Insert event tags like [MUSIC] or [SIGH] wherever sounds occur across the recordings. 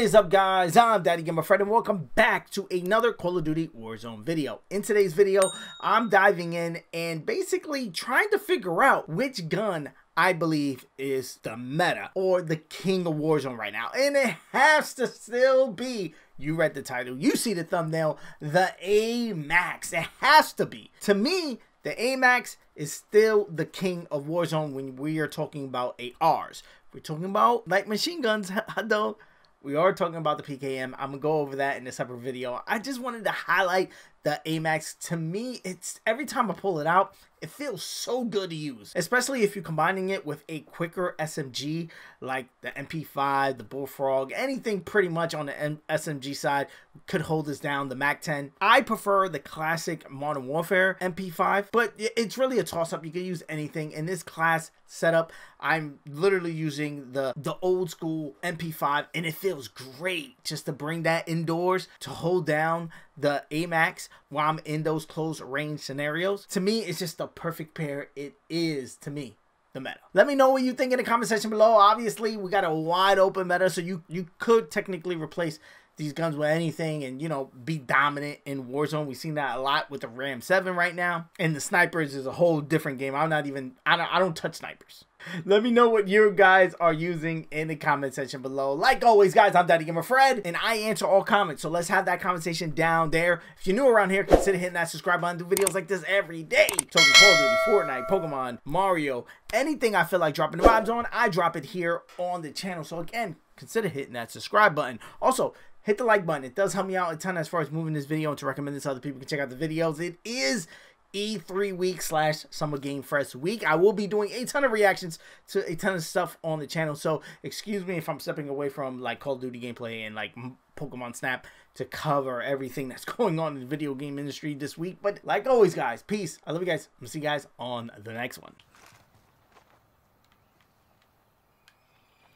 is up guys? I'm Daddy Gamer Fred and welcome back to another Call of Duty Warzone video. In today's video, I'm diving in and basically trying to figure out which gun I believe is the meta or the king of Warzone right now. And it has to still be, you read the title, you see the thumbnail, the AMAX. It has to be. To me, the AMAX is still the king of Warzone when we are talking about ARs. We're talking about light machine guns, [LAUGHS] though we are talking about the PKM. I'm gonna go over that in a separate video. I just wanted to highlight the AMAX. To me, it's every time I pull it out, it feels so good to use, especially if you're combining it with a quicker SMG like the MP5, the Bullfrog, anything pretty much on the SMG side could hold this down. The MAC-10. I prefer the classic Modern Warfare MP5, but it's really a toss-up. You can use anything in this class setup. I'm literally using the the old school MP5, and it feels great just to bring that indoors to hold down the AMAX while I'm in those close range scenarios. To me, it's just the perfect pair. It is to me the meta. Let me know what you think in the comment section below. Obviously, we got a wide open meta, so you you could technically replace these guns with anything and you know be dominant in Warzone. We've seen that a lot with the Ram 7 right now. And the snipers is a whole different game. I'm not even I don't I don't touch snipers. Let me know what you guys are using in the comment section below. Like always, guys, I'm Daddy Gamer Fred, and I answer all comments. So let's have that conversation down there. If you're new around here, consider hitting that subscribe button. Do videos like this every day. Talking Call of Duty, Fortnite, Pokemon, Mario, anything I feel like dropping the vibes on, I drop it here on the channel. So again, consider hitting that subscribe button. Also, hit the like button. It does help me out a ton as far as moving this video and to recommend this to other people can check out the videos. It is E3 week slash Summer Game Fest week. I will be doing a ton of reactions to a ton of stuff on the channel. So excuse me if I'm stepping away from like Call of Duty gameplay and like Pokemon Snap to cover everything that's [LAUGHS] going on in the video game industry this week. But like always, guys, peace. I love you guys. I'm gonna see you guys on the next one.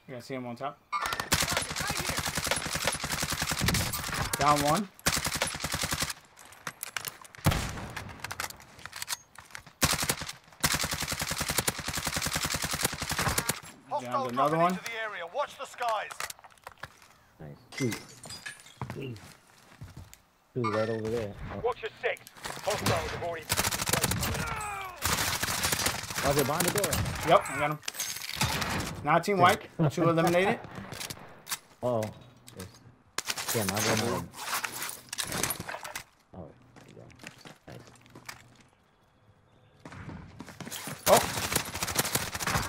You guys see him on top? Down one. Down another one. The area. Watch the skies. Nice. Two. Two. Two right over there. Oh. Watch your six. Hostiles have already. Was it behind the door? Yep, I got him. Now team white. Two eliminated. [LAUGHS] Oh. Damn, I went on. Oh, there you go. Nice. Oh!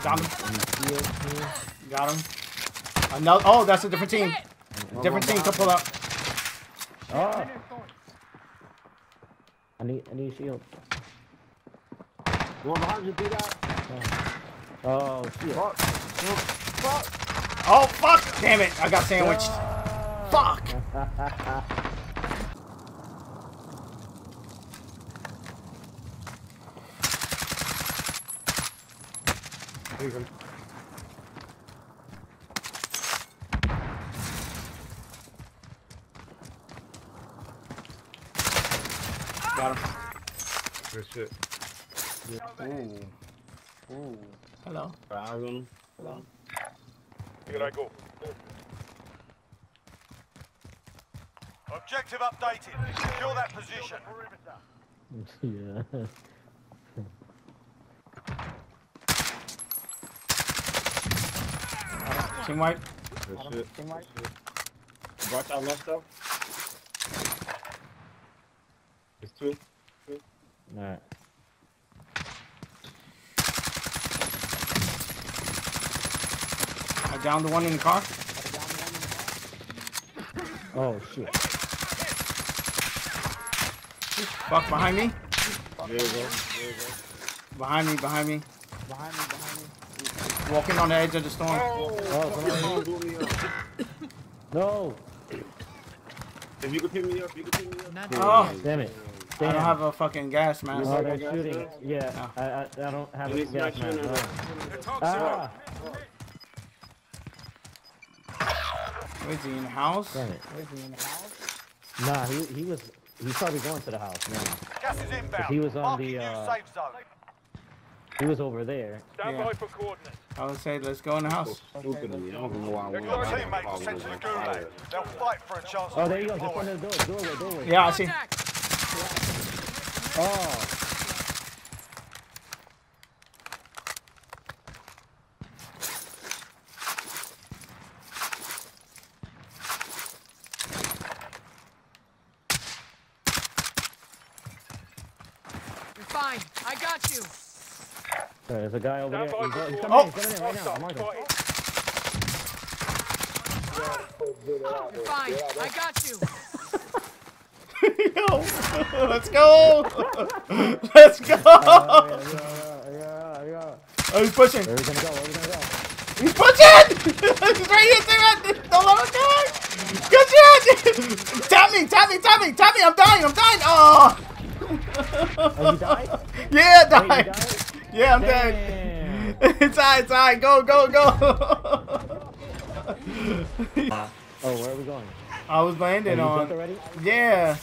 Got him. Got him. Another. Oh, that's a different team. Different team to pull up. Oh. I need, I need shield. One behind you, beat out. Oh, oh shit. Fuck. Fuck. Oh, fuck! Damn it, I got sandwiched. Fuck! [LAUGHS] Even. Got him. Good shit. Ooh. Ooh. Hello. Thousand. Hello. Here I go. Objective updated. Secure that position. [LAUGHS] yeah. Team white. Good shit. Team white. Watch out left though. It's two. Alright. I downed the one in the car. Oh shit. Fuck behind me. There you go. There you go. Behind me, behind me. Behind me, behind me. Walking on the edge of the storm. Oh, somebody. Blew me up. No. If you could pick me up, you could pick me up. Oh, Damn it. I don't have a fucking gas Oh, mask. they're shooting. Yeah, No. I, I, I don't have You a need gas mask. no. him. Ah, Where's he in the house? damn it. Where's he in the house? Nah, he, he was, he's probably going to the house now. Gas is inbound. He was on Marking the, new uh, safe zone. He was over there. Stand Yeah. by for coordinates. I would say let's go in the house. Stupid of me. I don't know why I Your teammates are sent to the gulag. They'll fight for a chance Oh, there you go. Just redeploy. under the door. Doorway, doorway. Yeah, I see. Oh. You're fine. I got you. There's a guy over Stand there. by He's, he's coordinates. coming in. He's coming in right now. I'm Hostile marking. spotted. You're fine. I got you. Yo, let's go. [LAUGHS] let's go. Oh, yeah, yeah, yeah, yeah. Oh, he's pushing. Where are we gonna go? Where are we gonna go? He's pushing. [LAUGHS] he's right here. Take it. Don't let him die. Good shit. [LAUGHS] tap me. Tap me. Tap me. Tap me. I'm dying. I'm dying. Oh. Oh, you died? Yeah, I Wait, you died. died? Yeah, I'm dead. [LAUGHS] It's alright, it's alright. Go, go, go. [LAUGHS] [LAUGHS] Oh, where are we going? I was landing you on. already? Yeah.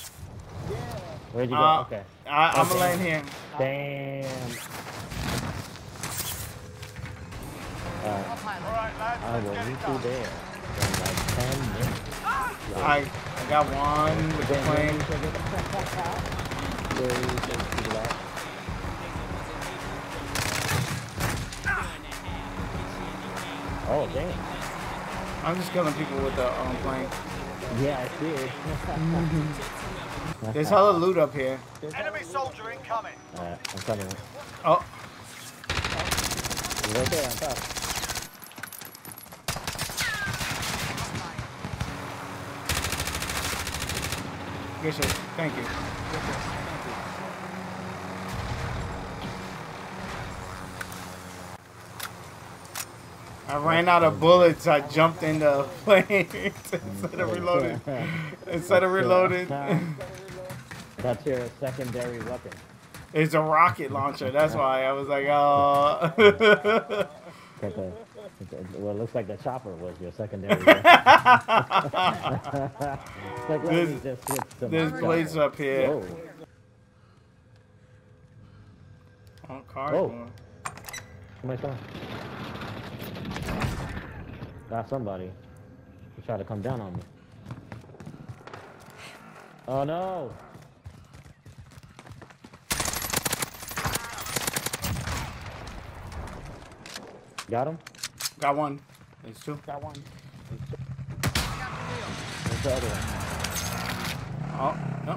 Where'd you go? Uh, okay. I, I'm Okay. laying here. Damn. Alright, I'll pilot. All right, lads, I let's will get it meet you done. there in like 10 minutes. I I got one with the plane. Oh, damn. I'm just killing people with the um, plane. Yeah, I see it. [LAUGHS] There's hella loot up here. Enemy soldier incoming. Alright, I'm coming. Oh, He's right there on top. good shit. Thank you. I ran out of bullets. I jumped in the [LAUGHS] plane instead of reloading. Instead of reloading, That's your secondary weapon. it's a rocket launcher. That's why I was like, oh. [LAUGHS] The- uh, well, it looks like the chopper was your secondary [LAUGHS] like, let me There's- just hit some There's shots. up here. Whoa. Oh, car. Oh. Saw. Got somebody. He tried to come down on me. Oh no! Got him? Got one. There's two. Got one. There's the other one? Oh, no.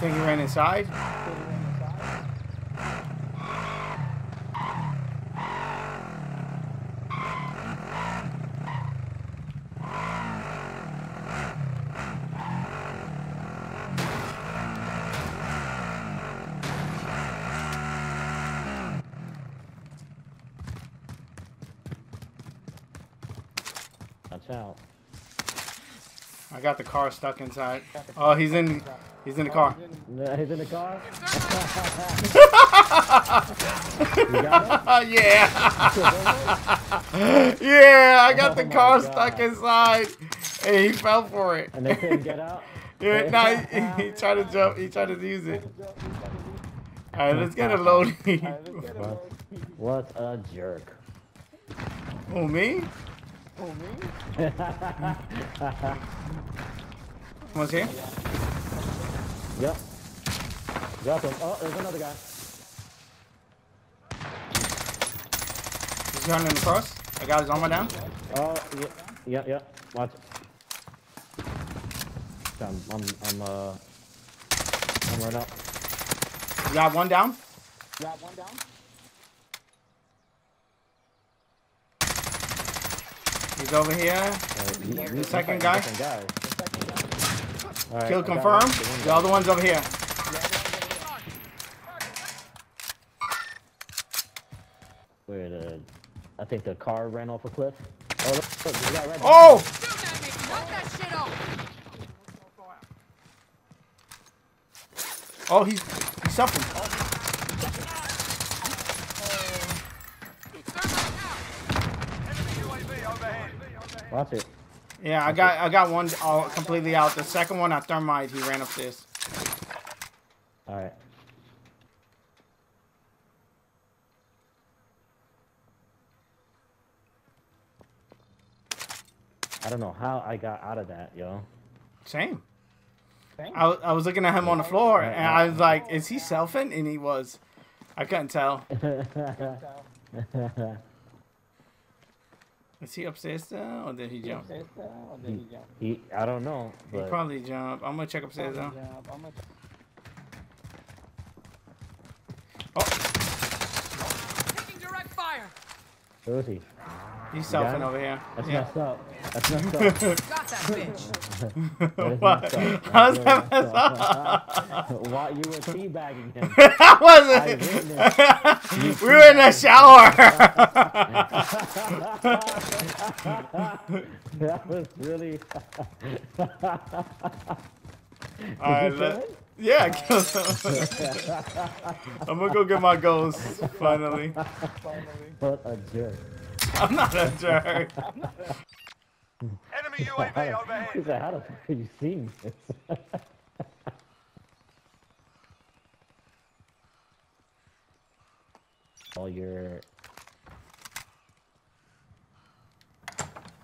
Think he ran inside? Watch out. I got the car stuck inside. Oh, he's in. He's in the car. No, He's in the car? [LAUGHS] [LAUGHS] you yeah. [LAUGHS] yeah, I got Oh the car God. stuck inside, and he fell for it. And they couldn't get out? Yeah, no, he, he tried to jump. He tried to use it. All right, let's get a loading. What, what a jerk. oh, me? What's here? Yep. Got him. Oh, there's another guy. He's running across. I got his armor down. Oh, yeah, yeah, yeah. Watch it. I'm, I'm, I'm, uh, I'm right up. You got one down. Got one down. He's over here. the second guy? the Second guy. All right, Kill I confirmed. The The other one's over here. Where the, I think the car ran off a cliff. Oh, look, look, there's guy right Oh! Shoot at me. Knock that shit off. Oh, he's he's suffering. Watch it. Yeah, Watch I got it. I got one all completely out. The second one I thermite. He ran up this. All right. I don't know how I got out of that, yo. Same. Same. I, I was looking at him on the floor, and I was like, is he selfing? And he was. I couldn't tell. [LAUGHS] [LAUGHS] Is he upstairs still, or did he jump? He, I don't know, He probably jumped. I'm gonna check upstairs though. Who is he? He's selfing over here. That's Yeah. messed up. That's messed up. [LAUGHS] Got that bitch. [LAUGHS] What? messed up. How's That that is messed up? While you were teabagging him, [LAUGHS] I I wasn't. witnessed. we were in the shower. that was really. All right, you let, feel it? yeah. I guess so. I'm gonna go get my ghost finally. What a jerk. I'm not a jerk. Enemy UAV He [LAUGHS] overhead. how the fuck are you seeing this? [LAUGHS] All your...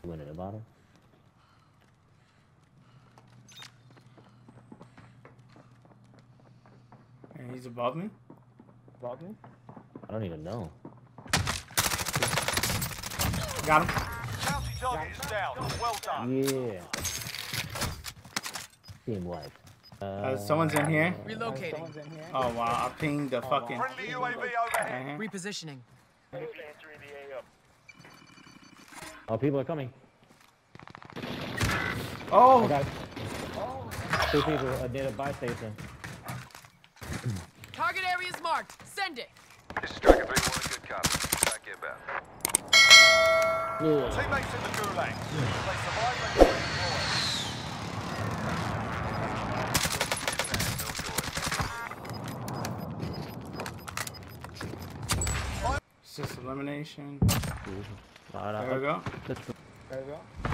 You went at the bottom? He's above me. Above me? I don't even know. Got him. Bounty target is down. Well done. Yeah. Team wipe. Uh, someone's in here. Relocating. Oh wow! I pinged the fucking. Friendly UAV overhead. Uh-huh. Repositioning. Oh, people are coming. Oh, Okay. Two people uh, near the buy station. Target area is marked. Send it. This is Striker 3-1, good copy. Back inbound. Yeah. Teammates in the gulag. If they survive, they can redeploy. it's just elimination. Alright, There we go.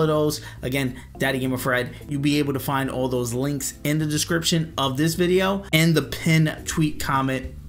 of those. Again, Daddy Gamer Fred. You'll be able to find all those links in the description of this video and the pin tweet comment